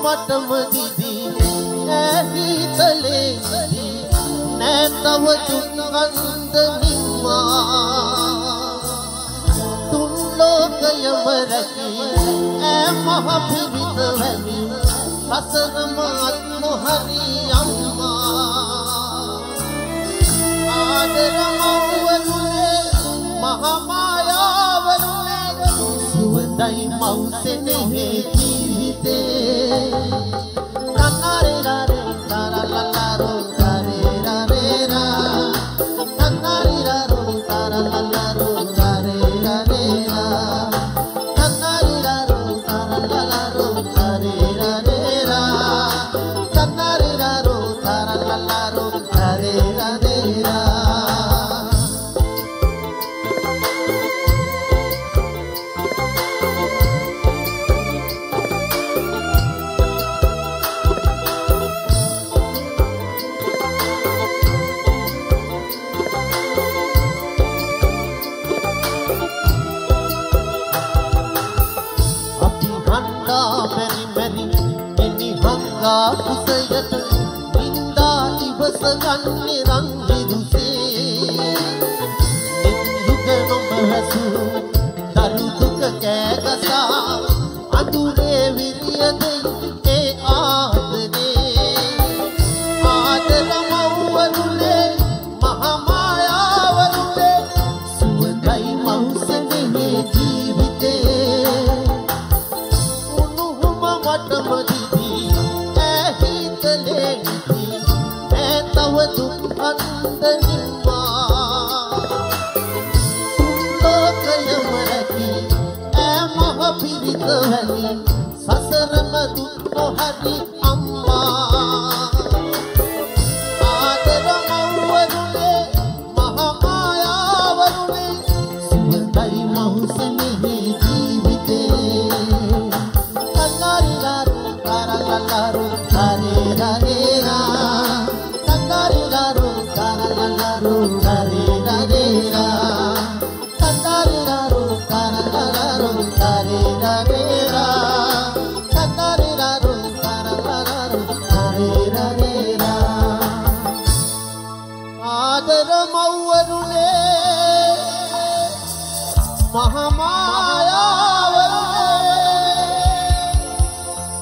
උණුහුම මටම දිදී. ඇහිතලේ නෑතව දුක්කන්ද නිම්මා තුන් ලෝකයම රැකී. ඈ මහ පිවිත වැමි සසරම අත්මොහරි අම්මා. ආදර මව්වරුනේ මහමායාවරුනේ සුවඳයි මව්සෙනෙහි ජීවිතේ කන්නරේ රාරේ හංගා කුසයට නින්දා ඉවස ගන්නේ රන් විදුසේ එත් යුග නොම හැසු දරු දුක කෑගසා අඳුරේ විරිය දෙයි සසරම දුක් නොහරි අම්මා ආදර මව්වරුනේ මහමායාවරුනේ සුවඳයි මහුසනෙහි ජීවිතේ කන්නරිලාරු කරලලරු හරේ රේ ආදර මව්වරුනේ මහමායාවරුනේ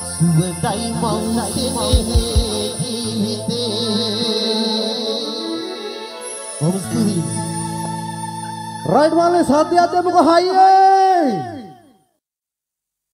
සුවඳයි මව්සෙනෙහි ජීවිතේ බොහොම ස්තුතියි රයිට් මාලේ සාධ්‍ය අධ්‍යපක හයියේ